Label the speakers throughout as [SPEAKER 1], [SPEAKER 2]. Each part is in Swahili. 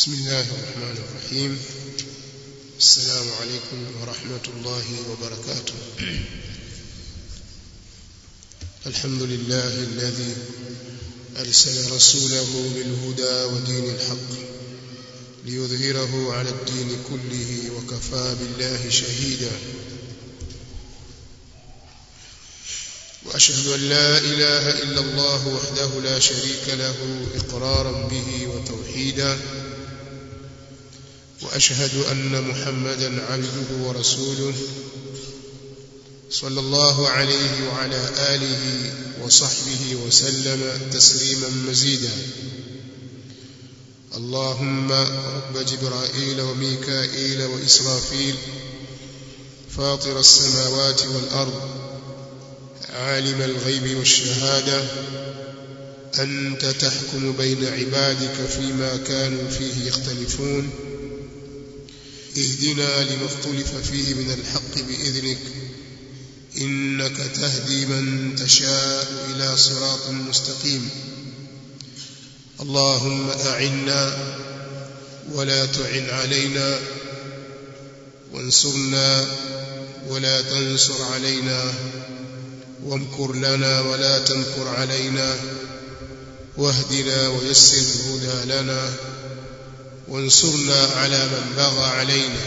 [SPEAKER 1] بسم الله الرحمن الرحيم. السلام عليكم ورحمة الله وبركاته. الحمد لله الذي أرسل رسوله بالهدى ودين الحق ليظهره على الدين كله وكفى بالله شهيدا. وأشهد أن لا إله إلا الله وحده لا شريك له إقرارا به وتوحيدا. وأشهد أن محمدا عبده ورسوله صلى الله عليه وعلى آله وصحبه وسلم تسليما مزيدا. اللهم رب جبرائيل وميكائيل وإسرافيل فاطر السماوات والأرض عالم الغيب والشهادة أنت تحكم بين عبادك فيما كانوا فيه يختلفون. اهدنا لما اختلف فيه من الحق بإذنك إنك تهدي من تشاء إلى صراط مستقيم. اللهم أعنا ولا تعن علينا وانصرنا ولا تنصر علينا وامكر لنا ولا تمكر علينا واهدنا ويسر الهدى لنا. وانصرنا على من بغى علينا.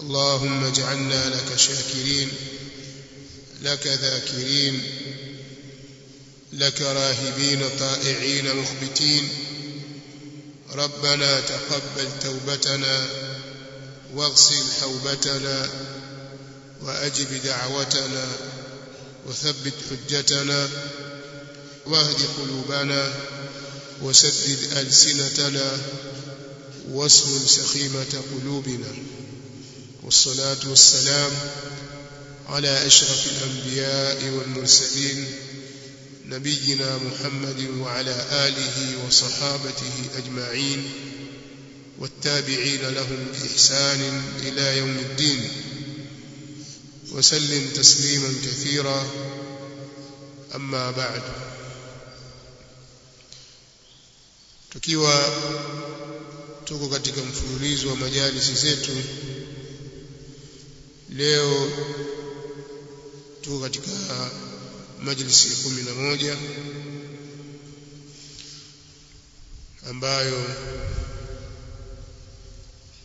[SPEAKER 1] اللهم اجعلنا لك شاكرين لك ذاكرين لك راهبين طائعين مخبتين. ربنا تقبل توبتنا واغسل حوبتنا وأجب دعوتنا وثبت حجتنا واهد قلوبنا وسدد ألسنتنا واسلل سخيمة قلوبنا. والصلاة والسلام على أشرف الأنبياء والمرسلين نبينا محمد وعلى آله وصحابته أجمعين والتابعين لهم بإحسان إلى يوم الدين. وسلم تسليما كثيرا أما بعد. Tukiwa tuko katika mfululizo wa majalisi zetu leo tuko katika majlisi ya kumi na moja ambayo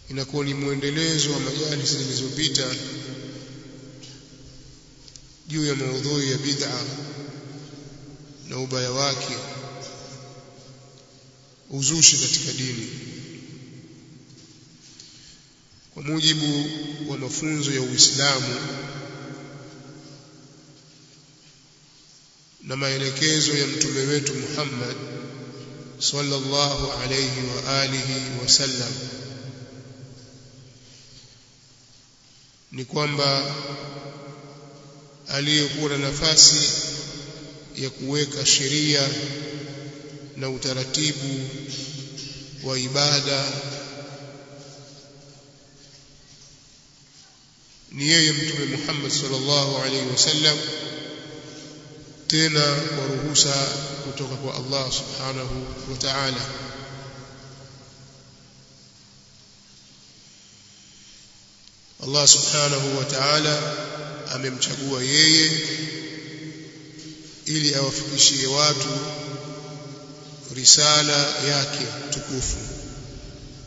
[SPEAKER 1] inakuwa ni mwendelezo wa majalisi zilizopita juu ya maudhui ya bid'a na ubaya wake uzushi katika dini. Kwa mujibu wa mafunzo ya Uislamu na maelekezo ya mtume wetu Muhammad sallallahu alayhi wa alihi wasallam ni kwamba aliyekuwa na nafasi ya kuweka sheria na utaratibu wa ibada ni yeye mtume Muhammad sallallahu alaihi wasallam tena kwa ruhusa kutoka kwa Allah subhanahu wa ta'ala Allah subhanahu wa ta'ala amemchagua yeye ili awafikishie watu risala yake tukufu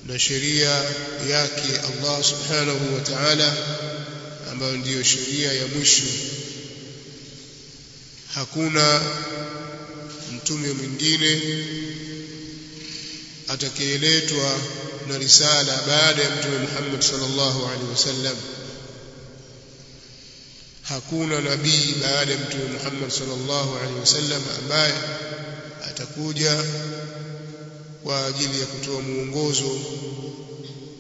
[SPEAKER 1] na sheria yake Allah subhanahu wa ta'ala ambayo ndiyo sheria ya mwisho. Hakuna mtume mwingine atakayeletwa na risala baada ya mtume Muhammad sallallahu alaihi wasallam. Hakuna nabii baada ya mtume Muhammad sallallahu alaihi wasallam ambaye atakuja kwa ajili ya kutoa muongozo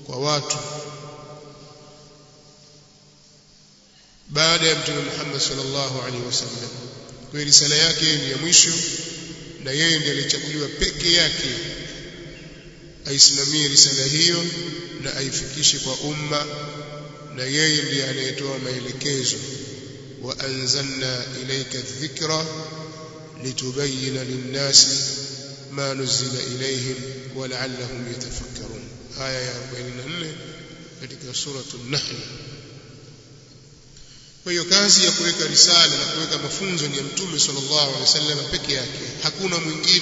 [SPEAKER 1] kwa watu. Baada ya mtume Muhammad sallallahu alaihi wasallam kwa risala yake ni ya mwisho na yeye ndiye alichaguliwa peke yake aisimamie risala hiyo na aifikishe kwa umma na yeye ndiye anayetoa maelekezo. Wa anzalna ilayka dhikra لتبين للناس ما نزل إليهم ولعلهم يتفكرون. آية يا أبوين لك سورة النحل. فهي كازي يقولك رسالة يقولك مفونز يمتم صلى الله عليه وسلم بكياك حكونا ممكن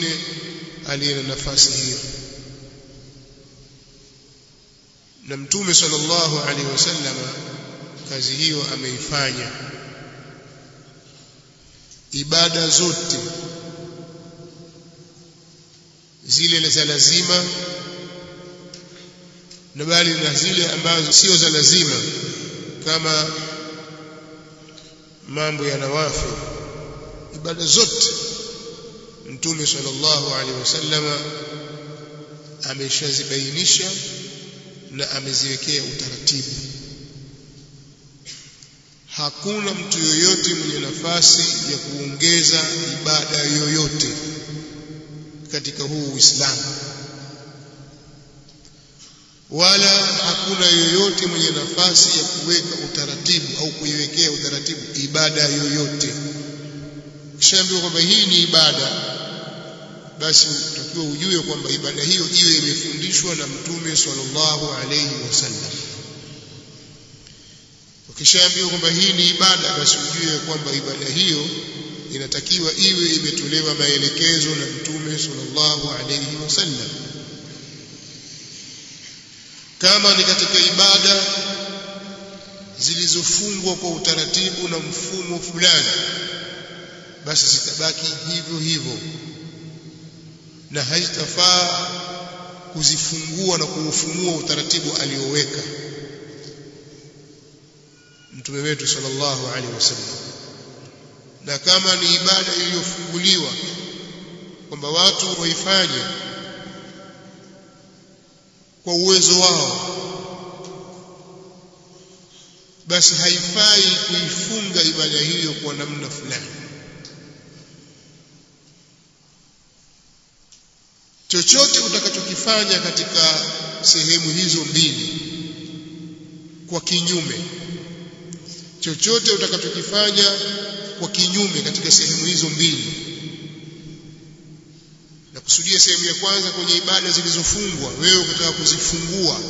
[SPEAKER 1] علينا نفاسه نمتم صلى الله عليه وسلم كازي هي أميفانيا ibada zote zile za lazima na bali na zile ambazo sio za lazima kama mambo ya nawafi. Ibada zote mtume sallallahu alaihi wasallama ameshazibainisha na ameziwekea utaratibu hakuna mtu yoyote mwenye nafasi ya kuongeza ibada yoyote katika huu Uislamu. Wala hakuna yoyote mwenye nafasi ya kuweka utaratibu au kuiwekea utaratibu ibada yoyote. Kishaambiwa kwamba hii ni ibada basi utakiwa ujue kwamba ibada hiyo iwe imefundishwa na mtume sallallahu alayhi wasallam ukishaambiwa kwamba hii ni ibada basi ujue kwamba ibada hiyo inatakiwa iwe imetolewa maelekezo na mtume sallallahu alayhi wasallam kama ni katika ibada zilizofungwa kwa utaratibu na mfumo fulani basi zitabaki hivyo hivyo na haitafaa kuzifungua na kuufunua utaratibu alioweka mtume wetu sallallahu alaihi wasallam. Na kama ni ibada iliyofunguliwa kwamba watu waifanye kwa uwezo wao basi haifai kuifunga ibada hiyo kwa namna fulani. Chochote utakachokifanya katika sehemu hizo mbili kwa kinyume chochote utakachokifanya kwa kinyume katika sehemu hizo mbili. Na kusudia sehemu ya kwanza kwenye ibada zilizofungwa wewe ukataka kuzifungua.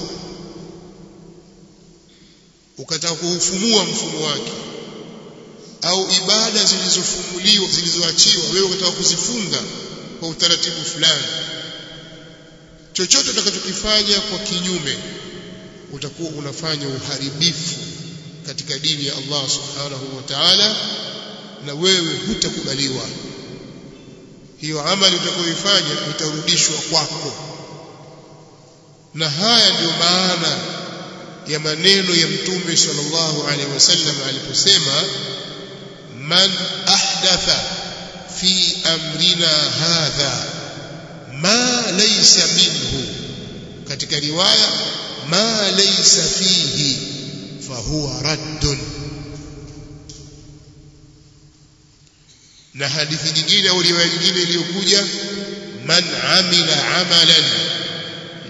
[SPEAKER 1] Ukataka kuufumua mfumo wake. Au ibada zilizofunguliwa zilizoachiwa wewe ukataka kuzifunga kwa utaratibu fulani. Chochote utakachokifanya kwa kinyume utakuwa unafanya uharibifu katika dini ya Allah subhanahu wa ta'ala na wewe hutakubaliwa. Hiyo amali utakayoifanya itarudishwa kwako. Na haya ndiyo maana ya maneno ya mtume sallallahu alaihi wasallam aliposema man ahdatha fi amrina hadha ma laysa minhu. Katika riwaya ma laysa fihi fahuwa raddun. Na hadithi nyingine au riwaya nyingine iliyokuja man amila amalan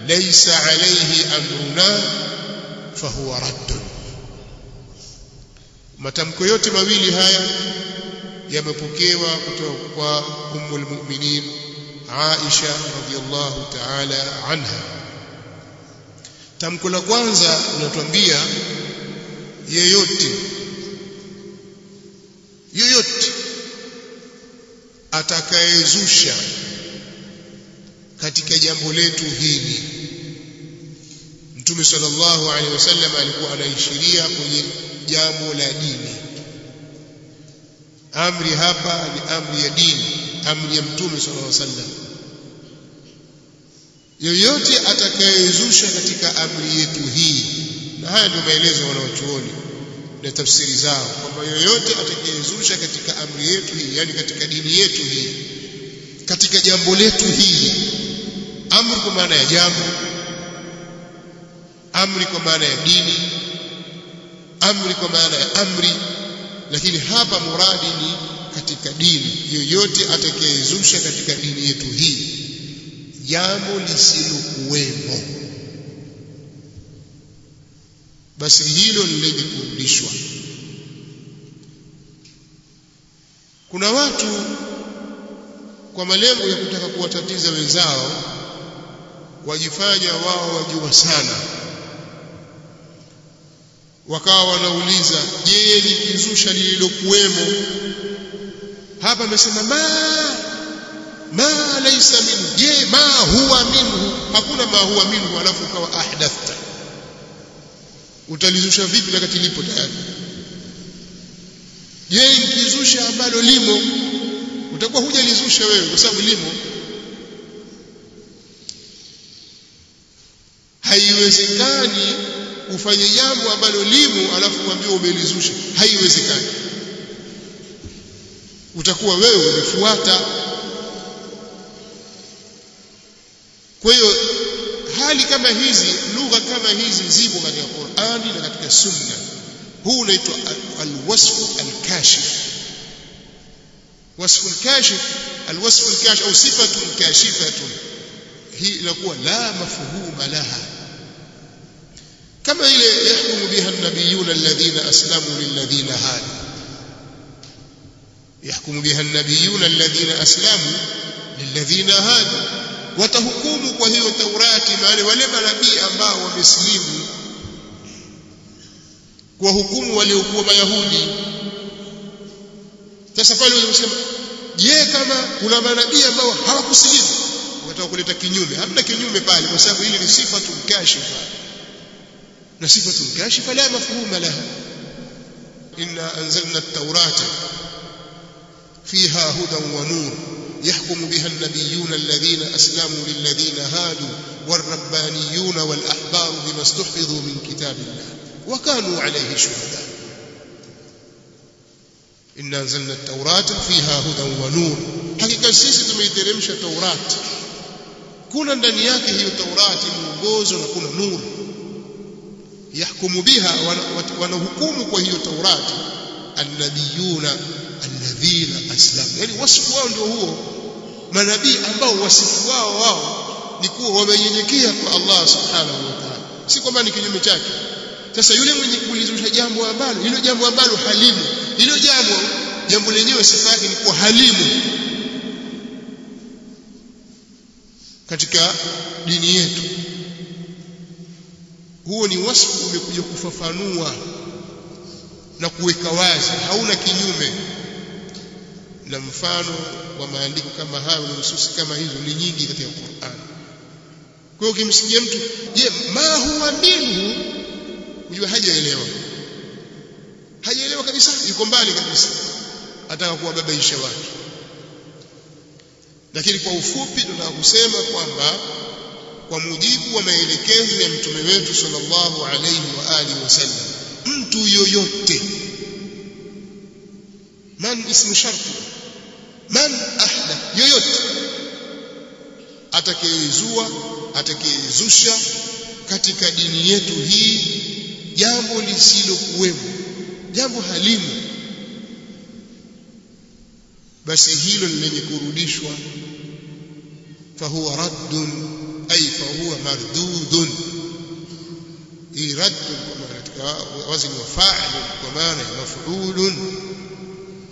[SPEAKER 1] laysa alayhi amruna fahuwa raddun. Matamko yote mawili haya yamepokewa kutoka kwa ummul mu'minin Aisha radhiallahu ta'ala anha. Tamko la kwanza linatuambia yeyote. Yoyote atakayezusha katika jambo letu hili. Mtume sallallahu alaihi wasallam alikuwa anaishiria kwenye jambo la dini. Amri hapa ni amri ya dini amri ya Mtume sallallahu alaihi wasallam. Yoyote atakayezusha katika amri yetu hii na haya ndio maelezo wanaochuoni na tafsiri zao kwamba yoyote atakayezusha katika amri yetu hii yani katika dini yetu hii katika jambo letu hili amri kwa maana ya jambo amri kwa maana ya dini amri kwa maana ya amri lakini hapa muradi ni katika dini. Yoyote atakayezusha katika dini yetu hii jambo lisilokuwemo basi hilo ni lenye kurudishwa kuna watu kwa malengo ya kutaka kuwatatiza wenzao wajifanya wao wajua sana. Wakawa wanauliza je nikizusha lililokuwemo? Hapa amesema ma ma laysa minhu. Je ma huwa minhu? Hakuna ma huwa minhu alafu ukawa ahdathta utalizusha vipi wakati lipo tayari? Je nikizusha ambalo limo utakuwa hujalizusha wewe kwa sababu limo? Haiwezekani ufanye jambo ambalo limo alafu uambiwe umelizusha. Haiwezekani. Utakuwa wewe umefuata. Kwa hiyo kama hizi lugha kama hizi zipo katika Qur'ani na katika Sunna huu unaitwa alwasfu alkashif wasfu alkashif alwasfu alkashif au sifatu kashifatun hii inakuwa la mafhuma laha kama ile yahkumu biha an-nabiyuna alladhina aslamu lilladhina hadu biha an-nabiyuna alladhina aslamu lilladhina hadu watahukumu kwa hiyo Taurati wale wale manabii ambao wamesilimu kwa hukumu waliokuwa Mayahudi. Sasa pale wanasema je kama kuna manabii ambao hawakusilimu wataka kuleta kinyume? Hamna kinyume pale kwa sababu hili ni sifatu kashifa na sifatu kashifa la mafhuma laha. Inna anzalna at-taurata fiha hudan wa nur يحكم بها النبيون الذين أسلموا للذين هادوا والربانيون والأحبار بما استحفظوا من كتاب الله وكانوا عليه شهداء. إنا أنزلنا التوراة فيها هدى ونور. حقيقة سيسي تميترمش التوراة كون أن ياكه التوراة موجوز ونكون نور. يحكم بها ونهكوم وهي التوراة النبيون الذين أسلموا. يعني وصفوا عنده هو manabii ambao wasifu wao wao ni kuwa wamenyenyekea kwa Allah subhanahu wa ta'ala. Si kwamba ni kinyume chake. Sasa yule mwenye kulizusha jambo ambalo hilo jambo ambalo halimu hilo jambo jambo lenyewe sifa yake ni kuwa halimu. Katika dini yetu. Huo ni wasfu umekuja kufafanua na kuweka wazi. Hauna kinyume na mfano wa maandiko kama hayo na nususi kama hizo ni nyingi katika Qur'an. Kwa hiyo ukimsikia mtu, je, ma huwa minhu, unajua hajaelewa. Hajaelewa kabisa, yuko mbali kabisa. Ataka kuwababaisha watu. Lakini kwa ufupi tunataka kusema kwamba kwa mujibu wa maelekezo ya mtume wetu sallallahu alayhi wa alihi wasallam mtu yoyote man ismu sharti man ahda yoyote. Atakayezua atakayezusha katika dini yetu hii jambo lisilokuwemo jambo halimu basi hilo ni lenye kurudishwa fahuwa raddun ay fahuwa mardudun. Hii raddun kwa maana katika wazni wa fa'il kwa maana ya maf'ulun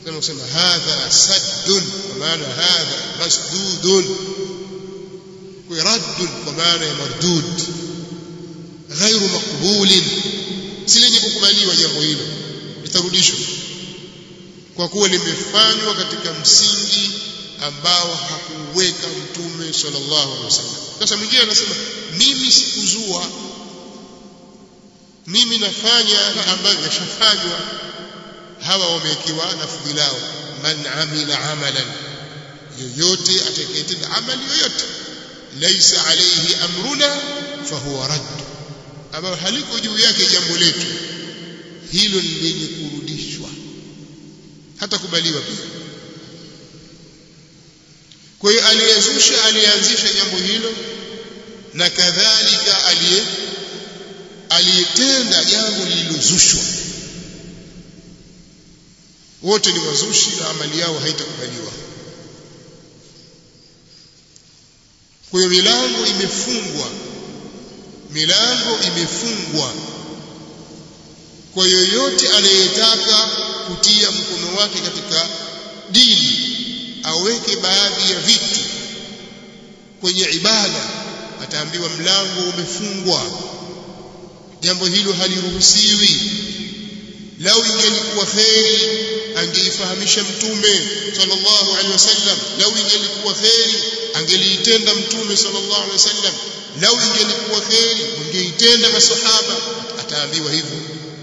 [SPEAKER 1] kama kusema hadha saddun kwa maana hadha masdudun. Kwa raddun kwa maana ya mardud. Ghairu maqbulin. Si lenye kukubaliwa jambo hilo. Litarudishwa. Kwa kuwa limefanywa katika msingi ambao hakuweka mtume sallallahu alaihi wasallam. Sasa mwingine anasema mimi sikuzua. Mimi nafanya ambayo yashafanywa hawa wamewekewa lafdhi lao. Man amila amalan yoyote atakayetenda amali yoyote laisa alayhi amruna fahuwa radd. Ambayo haliko juu yake jambo letu hilo ni lenye kurudishwa. Hata kubaliwa pia. Kwa hiyo aliyezusha aliyeanzisha jambo hilo na kadhalika aliye aliyetenda jambo lililozushwa wote ni wazushi na amali yao haitakubaliwa. Kwa hiyo milango imefungwa. Milango imefungwa. Kwa yoyote anayetaka kutia mkono wake katika dini aweke baadhi ya vitu kwenye ibada ataambiwa mlango umefungwa. Jambo hilo haliruhusiwi. Lau ingelikuwa kheri angeifahamisha mtume sallallahu alaihi wasallam lau ingelikuwa kheri angeliitenda mtume sallallahu alaihi wasallam lau ingelikuwa kheri ungeitenda masahaba ataambiwa hivyo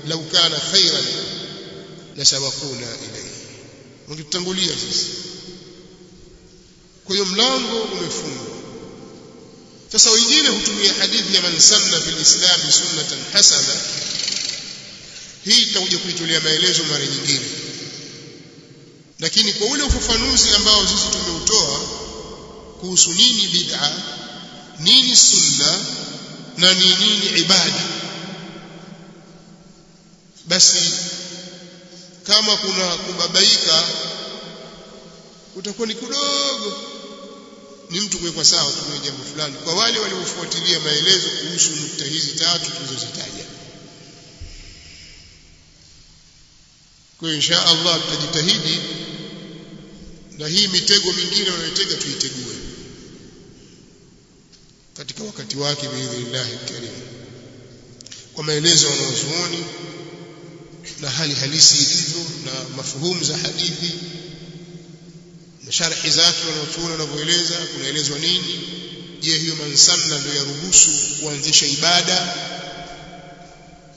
[SPEAKER 1] lau kana khairan la sabaquna ilayhi ungetutangulia sisi kwa hiyo mlango umefungwa sasa wengine hutumia hadithi ya man sanna fil islam sunnatan hasana hii tutakuja kuitolea maelezo mara nyingine lakini kwa ule ufafanuzi ambao sisi tumeutoa kuhusu nini bid'a nini sunna na ni nini ibada basi kama kuna kubabaika utakuwa ni kudogo. Ni mtu kuwekwa sawa tu jambo fulani. Kwa wale waliofuatilia maelezo kuhusu nukta hizi tatu tulizozitaja. Kwa insha Allah tutajitahidi na hii mitego mingine wanayotega tuitegue. Katika wakati wake biidhnillahi karim kwa maelezo ya wanazuoni na hali halisi ilivyo na mafuhumu za hadithi na sharhi zake wanaotuona wanavyoeleza kunaelezwa nini? Je hiyo mansanna ndio yaruhusu kuanzisha ibada?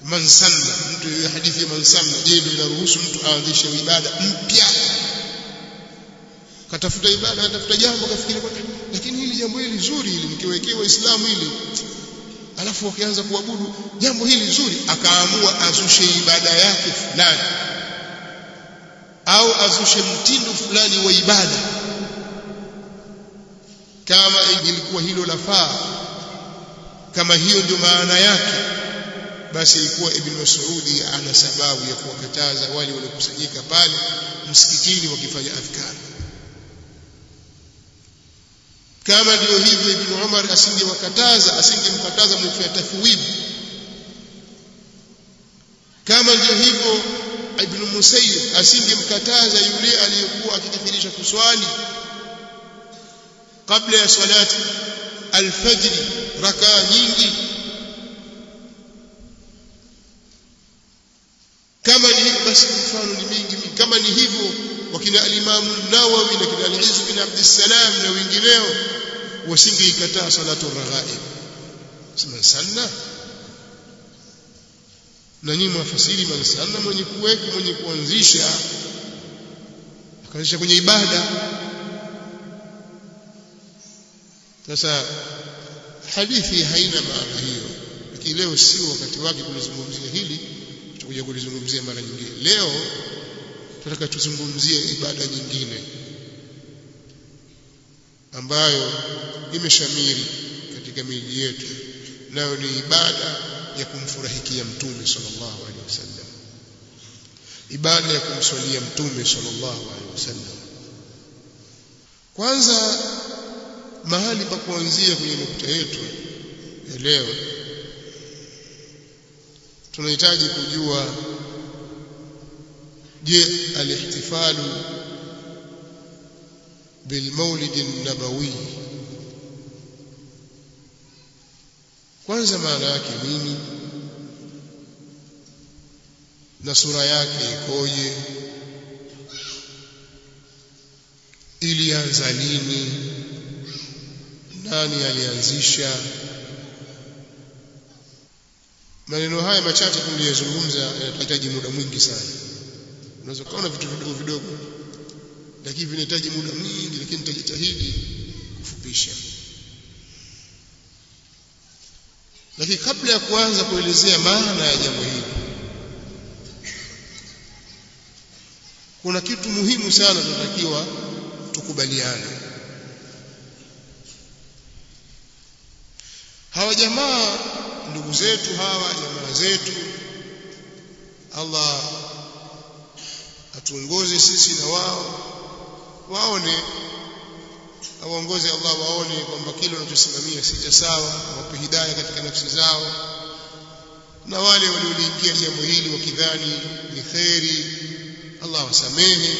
[SPEAKER 1] Mansanna mtu hadithi ya mansanna je ndio inaruhusu mtu aanzishe ibada mpya katafuta ibada katafuta jambo kafikiri lakini hili jambo hili zuri hili mkiwekea Uislamu hili. Alafu wakianza kuabudu jambo hili zuri akaamua azushe ibada yake fulani. Au azushe mtindo fulani wa ibada. Kama ilikuwa hilo lafaa kama hiyo ndio maana yake basi ilikuwa ibn Mas'udi ana sababu ya kuwakataza wale waliokusanyika pale msikitini wakifanya adhkar kama ndio hivyo ibn Umar asingewakataza asingemkataza mtu ya tafwibu kama ndio hivyo ibn Musayyib asingemkataza yule aliyekuwa akikithirisha kuswali kabla ya salati alfajr rakaa nyingi. Kama ni hivyo basi mfano ni mingi kama ni hivyo wakina alimamu Nawawi na kina Al-Izz bin Abdussalam na wengineo wasingeikataa salatu raghaib. Sema sanna na nyinyi mwafasiri man sanna mwenye kuweka mwenye kuanzisha akaanzisha kwenye ibada. Sasa hadithi haina maana hiyo lakini leo sio wakati wake kulizungumzia hili tutakuja kulizungumzia mara nyingine. Leo tunataka tuzungumzie ibada nyingine ambayo imeshamiri katika miji yetu. Nayo ni ibada ya kumfurahikia mtume sallallahu alaihi wasallam. Ibada ya kumswalia mtume sallallahu alaihi wasallam. Kwanza mahali pa kuanzia kwenye nukta yetu ya leo tunahitaji kujua je alihtifalu bilmaulid an-nabawi kwanza maana yake nini na sura yake ikoje ilianza lini nani alianzisha maneno haya machache tuliyozungumza yanahitaji muda mwingi sana unaweza kuona vitu vidogo vidogo lakini vinahitaji muda mwingi lakini nitajitahidi kufupisha. Lakini kabla ya kuanza kuelezea maana ya jambo hili kuna kitu muhimu sana tunatakiwa tukubaliane. Hawa jamaa ndugu zetu hawa jamaa zetu Allah atuongoze sisi na wao waone waongozi Allah waone kwamba kile wanachosimamia si cha sawa, wape hidayah katika nafsi zao, na wale walioliingia jambo hili wakidhani ni kheri, Allah wasamehe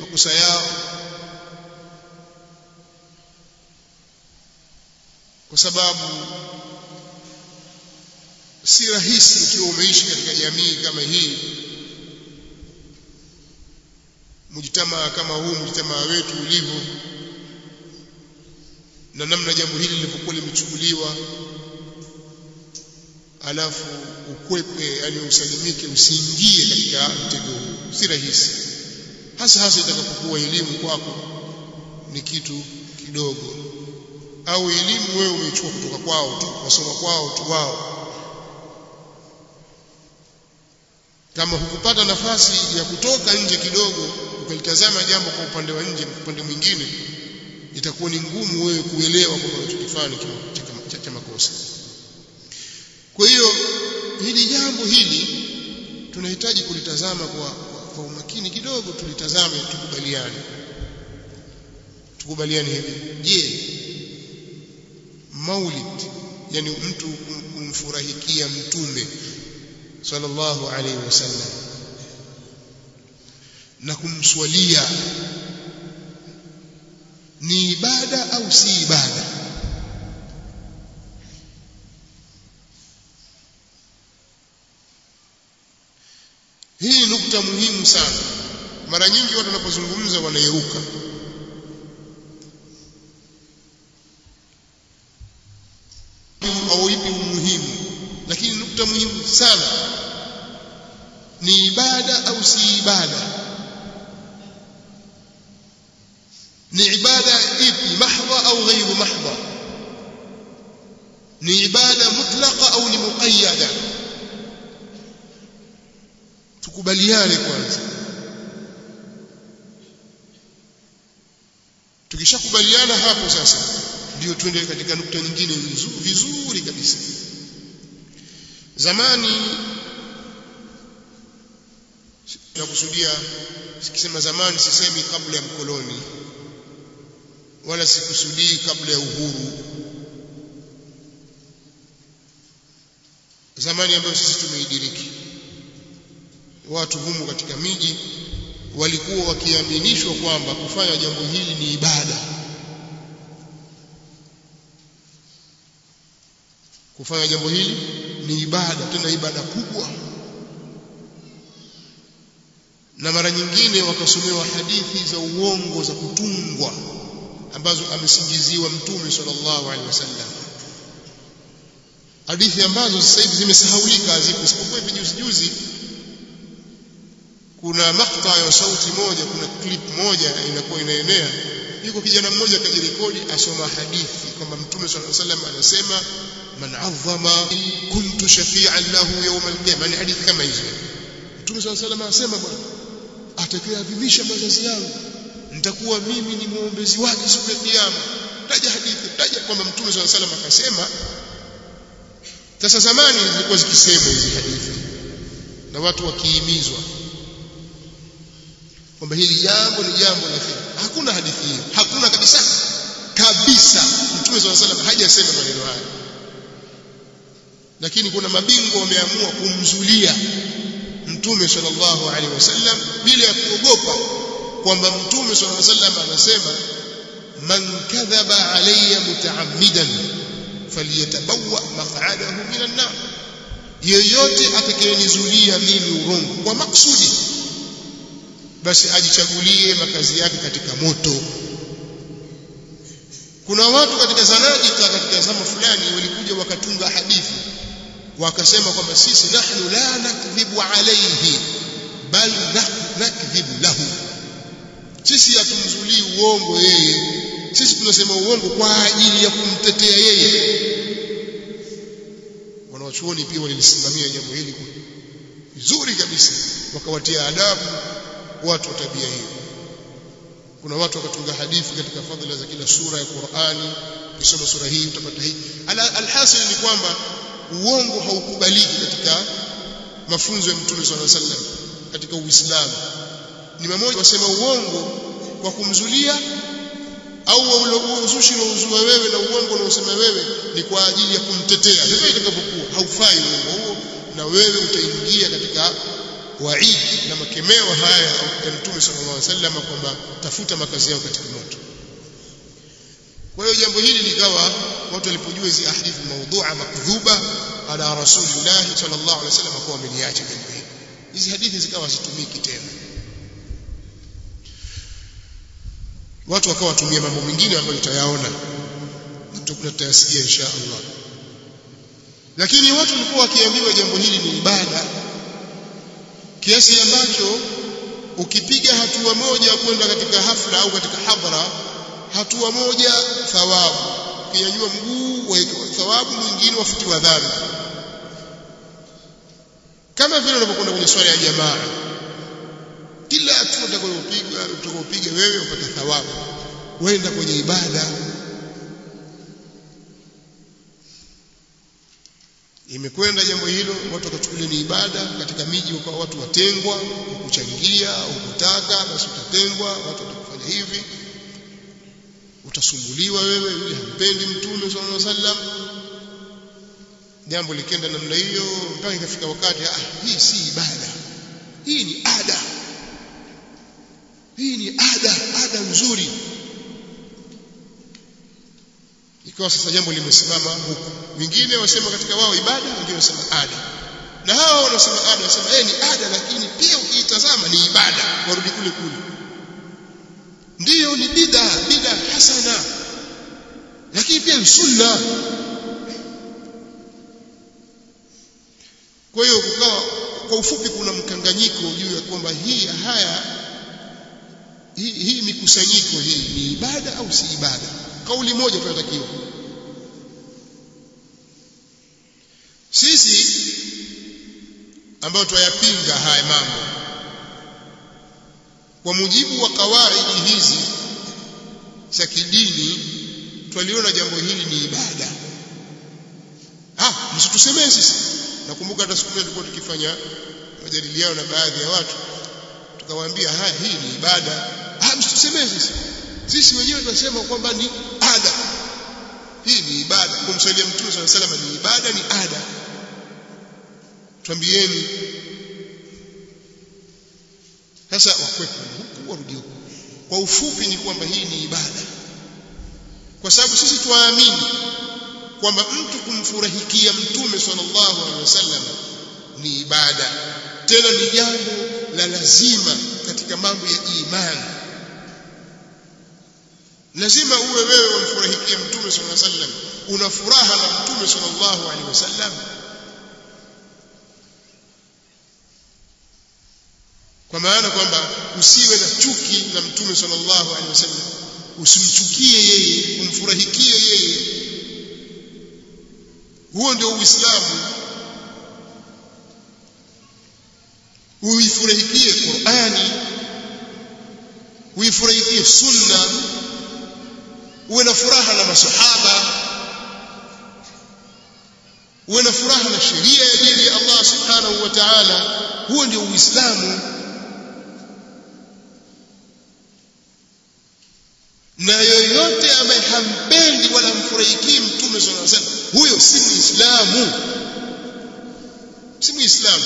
[SPEAKER 1] makosa yao, kwa sababu si rahisi ukiwa umeishi katika jamii kama hii mujtamaa kama huu mujtamaa wetu ulivyo na namna jambo hili lilivyokuwa limechukuliwa alafu ukwepe yani usalimike usiingie katika mtego huu. Si rahisi. Hasa hasa itakapokuwa elimu kwako ni kitu kidogo. Au elimu wewe umeichukua kutoka kwao tu wasoma kwao tu wao. Kama hukupata nafasi ya kutoka nje kidogo ukalitazama jambo kwa upande wa nje upande mwingine itakuwa ni ngumu wewe kuelewa kwamba unachokifanya cha, makosa. Kwa hiyo hili jambo hili tunahitaji kulitazama kwa, kwa, kwa umakini kidogo tulitazame tukubaliane. Tukubaliane hivi. Je maulid yani mtu kumfurahikia mtume sallallahu alaihi wasallam na kumswalia. Ni ibada au si ibada? Hii nukta muhimu sana. Mara nyingi watu wanapozungumza wanairuka au ipi umuhimu lakini nukta muhimu sana. Ni ibada au si ibada ni ibada ipi mahdha au ghairu mahdha ni ibada mutlaqa au ni muqayyada? Tukubaliane kwanza. Tukishakubaliana hapo sasa ndio tuende katika nukta nyingine vizuri kabisa. Zamani nakusudia sikisema zamani sisemi kabla ya mkoloni wala sikusudii kabla ya uhuru. Zamani ambayo sisi tumeidiriki watu humu katika miji walikuwa wakiaminishwa kwamba kufanya jambo hili ni ibada. Kufanya jambo hili ni ibada tena ibada kubwa. Na mara nyingine wakasomewa hadithi za uongo za kutungwa ambazo amesingiziwa mtume sallallahu alaihi wasallam. Hadithi ambazo sasa hivi zimesahaulika zipo isipokuwa hivi juzi juzi kuna makta ya sauti moja kuna clip moja inakuwa inaenea. Yuko kijana mmoja kajirekodi asoma hadithi kwamba mtume sallallahu alaihi wasallam anasema man adhama kuntu shafi'an lahu yawm al-qiyamah. Ni hadithi kama hizo mtume sallallahu alaihi wasallam anasema bwana atakayeadhimisha mazazi yangu nitakuwa mimi ni muombezi wake siku ya kiyama. Taja hadithi taja kwamba mtume sallallahu salam akasema sasa zamani zilikuwa zikisemwa hizi hadithi na watu wakiimizwa kwamba hili jambo ni jambo la kheri hakuna hadithi hiyo hakuna kabisa kabisa. Mtume sallallahu salam hajasema maneno hayo. Lakini kuna mabingwa wameamua kumzulia mtume sallallahu alaihi wasallam bila ya kuogopa kwamba mtume sallallahu alaihi wasallam anasema man kadhaba alayya mutaammidan falyatabawa maq'adahu minan nar. Yeyote atakayenizulia mimi urongo kwa maksudi basi ajichagulie makazi yake katika moto. Kuna watu katika zanajika katika zama fulani walikuja wakatunga hadithi wakasema kwamba sisi nahnu la nakdhibu alayhi bal nakdhibu lahu sisi hatumzulii uongo yeye. Sisi tunasema uongo kwa ajili ya kumtetea yeye. Wanawachuoni pia walilisimamia jambo hili vizuri kabisa. Wakawatia adabu watu wa tabia hiyo. Kuna watu wakatunga hadithi katika fadhila za kila sura ya Qur'ani. Ukisoma sura hii utapata hii. Alhasil ni kwamba uongo haukubaliki katika mafunzo ya Mtume swalla sallam katika Uislamu ni mmoja wasema uongo kwa kumzulia au uzushi unaozua wewe na uongo unaosema wewe ni kwa ajili ya kumtetea. Hivyo itakavyokuwa haufai uongo huo na wewe utaingia katika waidi na makemeo haya ya Mtume sallallahu alaihi wasallam kwamba tafuta makazi yao katika moto. Kwa hiyo jambo hili likawa watu walipojua hizi hadithi maudhu'a makdhuba ala rasulillah sallallahu alaihi wasallam kwa wameliacha jambo hili. Hizi hadithi zikawa zitumiki tena watu wakawa watumia mambo mengine ambayo tutayaona tutayasikia insha Allah. Lakini watu walikuwa wakiambiwa jambo hili ni ibada. Kiasi ambacho ukipiga hatua moja kwenda katika hafla au katika hadhara hatua moja thawabu. Ukinyanyua mguu wa thawabu mwingine wafutiwa dhambi kama vile unapokwenda kwenye swala ya jamaa kila hatua utakayopiga wewe upate thawabu. Wenda kwenye ibada. Imekwenda jambo hilo watu wakachukulia ni ibada. Katika miji kwa watu watengwa kuchangia ukutaka basi utatengwa watu watakufanya hivi. Utasumbuliwa wewe yule hampendi mtume sallallahu alaihi wasallam. Jambo likienda namna hiyo mpaka ikafika wakati ah hii si ibada. Hii ni ada hii ni ada ada nzuri. Ikawa sasa jambo limesimama huku. Wengine wasema katika wao ibada wengine wasema ada. Na hao wanaosema ada wasema yeye ni ada lakini pia ukiitazama ni ibada. Warudi kule kule. Ndiyo ni bid'a bid'a hasana. Lakini pia ni sunna. Kwa hiyo kwa ufupi kuna mkanganyiko juu ya kwamba hii haya hii, hii mikusanyiko hii ni ibada au si ibada? Kauli moja tunatakiwa sisi ambao tuyapinga haya mambo kwa mujibu wa kawaidi hizi za kidini twaliona jambo hili ni ibada. Ah msitusemee sisi. Nakumbuka hata siku tulikuwa tukifanya majadiliano na baadhi ya watu tukawaambia haya hii ni ibada msitusemee sisi sisi wenyewe tunasema kwamba ni ada. Hii ni ibada. Kumsalia mtume swalla salam ni ibada ni ada. Twambieni sasa wakwepo huku warudi huku. Kwa ufupi ni kwamba hii ni ibada. Kwa sababu sisi tuamini kwamba mtu kumfurahikia mtume sallallahu alaihi wasallam ni ibada. Tena ni jambo la lazima katika mambo ya imani lazima uwe wewe wamfurahikia mtume sallallahu alaihi wasallam. Una furaha na mtume sallallahu alaihi wasallam. Kwa maana kwamba usiwe na chuki na mtume sallallahu alaihi wasallam. Usimchukie yeye umfurahikie yeye. Huo ndio uislamu. Uifurahikie qurani. Uifurahikie sunna uwe na furaha na masahaba. Uwe na furaha na sheria ya dini ya Allah subhanahu wa ta'ala. Huo ndio uislamu. Na yoyote ambaye hampendi wala hamfurahikii mtume sallallahu alaihi wasallam huyo si muislamu. Si muislamu.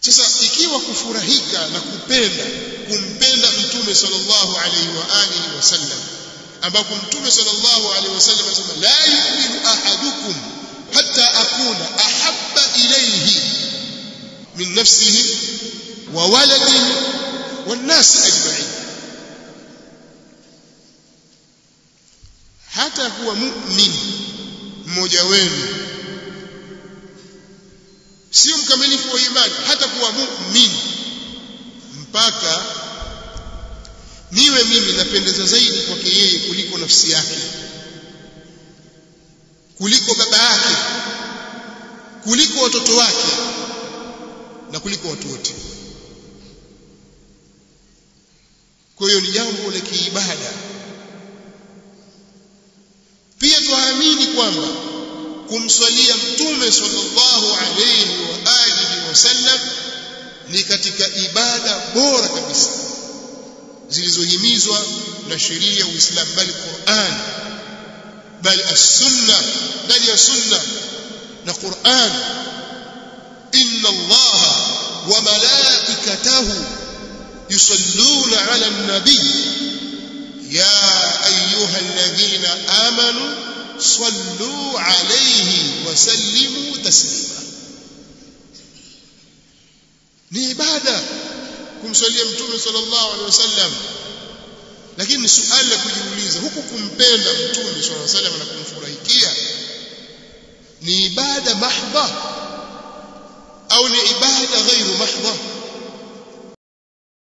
[SPEAKER 1] Sasa ikiwa kufurahika na kupenda kumpenda mtume sallallahu alaihi wa alihi wasallam ambapo mtume sallallahu alaihi wasallam anasema la yu'minu ahadukum hatta akuna ahabba ilayhi min nafsihi wa waladihi والناس أجمعين hata kuwa mu'min mmoja wenu sio mkamilifu wa imani hata kuwa mu'min mpaka niwe mimi napendeza zaidi kwake yeye kuliko nafsi yake kuliko baba yake kuliko watoto wake na kuliko watu wote. Kwa hiyo ni jambo la kiibada. Pia tuamini kwamba kumswalia mtume sallallahu alayhi wa alihi wasallam ni katika ibada bora kabisa zilizohimizwa na sheria ya Uislamu bali Qur'an bali as-sunna ndani ya sunna na Qur'an. Inna Allah wa malaikatahu yusalluna ala nabii ya ayuha alladhina amanu sallu alayhi wa sallimu taslima ni ibada kumswalia mtume sallallahu alaihi wasallam lakini ni suali la kujiuliza huku kumpenda mtume sallallahu alaihi wasallam na kumfurahikia ni ibada mahdha au ni ibada ghairu mahdha